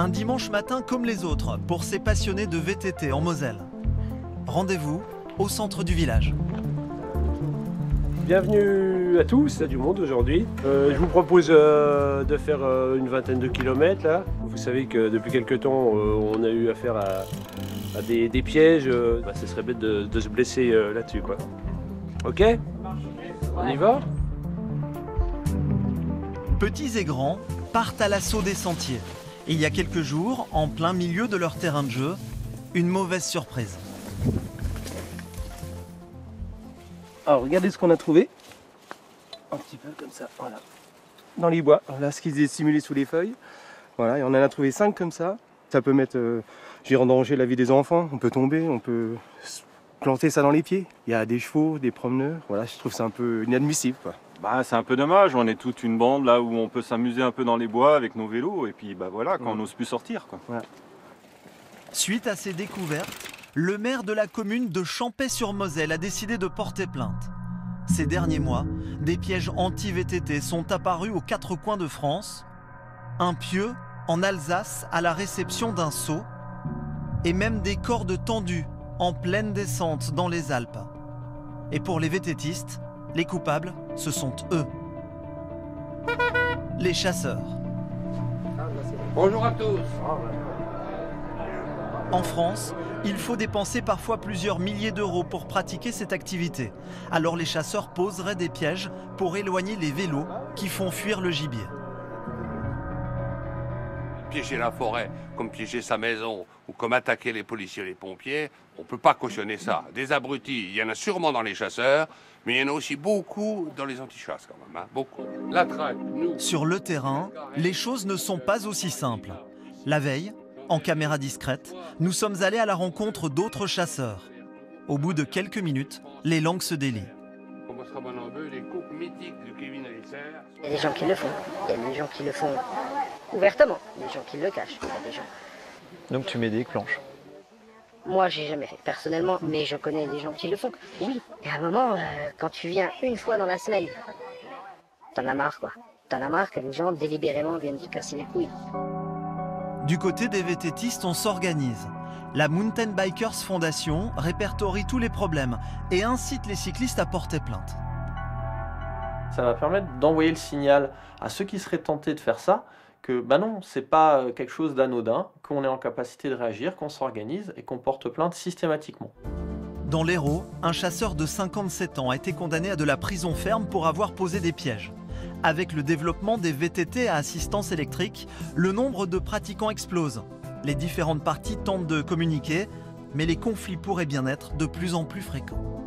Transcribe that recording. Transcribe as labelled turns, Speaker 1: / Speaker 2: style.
Speaker 1: Un dimanche matin comme les autres pour ces passionnés de VTT en Moselle. Rendez-vous au centre du village.
Speaker 2: Bienvenue à tous, a du monde aujourd'hui. Euh, je vous propose euh, de faire euh, une vingtaine de kilomètres là. Vous savez que depuis quelques temps on a eu affaire à, à des, des pièges. bah, ce serait bête de, de se blesser là-dessus quoi. Ok? On y va?
Speaker 1: Petits et grands partent à l'assaut des sentiers. Il y a quelques jours, en plein milieu de leur terrain de jeu, une mauvaise surprise.
Speaker 2: Alors regardez ce qu'on a trouvé. Un petit peu comme ça, voilà. Dans les bois, là ce qui est simulé sous les feuilles. Voilà, et on en a trouvé cinq comme ça. Ça peut mettre, euh, en danger la vie des enfants. On peut tomber, on peut planter ça dans les pieds. Il y a des chevaux, des promeneurs. Voilà, je trouve ça un peu inadmissible. Quoi.
Speaker 3: Bah, c'est un peu dommage, on est toute une bande là où on peut s'amuser un peu dans les bois avec nos vélos et puis bah voilà, quand on n'ose plus sortir quoi.
Speaker 1: Suite à ces découvertes, le maire de la commune de Champais-sur-Moselle a décidé de porter plainte. Ces derniers mois, des pièges anti-VTT sont apparus aux quatre coins de France, un pieu en Alsace à la réception d'un saut, et même des cordes tendues en pleine descente dans les Alpes. Et pour les VTTistes, les coupables, ce sont eux. Les chasseurs.
Speaker 4: Bonjour à tous.
Speaker 1: En France, il faut dépenser parfois plusieurs milliers d'euros pour pratiquer cette activité. Alors les chasseurs poseraient des pièges pour éloigner les vélos qui font fuir le gibier.
Speaker 4: Piéger la forêt, comme piéger sa maison, ou comme attaquer les policiers et les pompiers, on ne peut pas cautionner ça. Des abrutis, il y en a sûrement dans les chasseurs, mais il y en a aussi beaucoup dans les antichasses quand même, hein, beaucoup. La traque, nous.
Speaker 1: Sur le terrain, les choses ne sont pas aussi simples. La veille, en caméra discrète, nous sommes allés à la rencontre d'autres chasseurs. Au bout de quelques minutes, les langues se délient.
Speaker 4: On
Speaker 5: Il y a des gens qui le font. Il y a des gens qui le font ouvertement. Des gens qui le cachent. Il y a des gens.
Speaker 6: Donc tu mets des planches.
Speaker 5: Moi, j'ai jamais fait personnellement, mais je connais des gens qui le font. Oui. Et à un moment, euh, quand tu viens une fois dans la semaine, t'en as marre, quoi. T'en as marre que les gens délibérément viennent te casser les couilles.
Speaker 1: Du côté des VTTistes, on s'organise. La Mountain Bikers Foundation répertorie tous les problèmes et incite les cyclistes à porter plainte.
Speaker 6: Ça va permettre d'envoyer le signal à ceux qui seraient tentés de faire ça que bah non, c'est pas euh, quelque chose d'anodin, qu'on est en capacité de réagir, qu'on s'organise et qu'on porte plainte systématiquement.
Speaker 1: Dans l'Hérault, un chasseur de 57 ans a été condamné à de la prison ferme pour avoir posé des pièges. Avec le développement des VTT à assistance électrique, le nombre de pratiquants explose. Les différentes parties tentent de communiquer, mais les conflits pourraient bien être de plus en plus fréquents.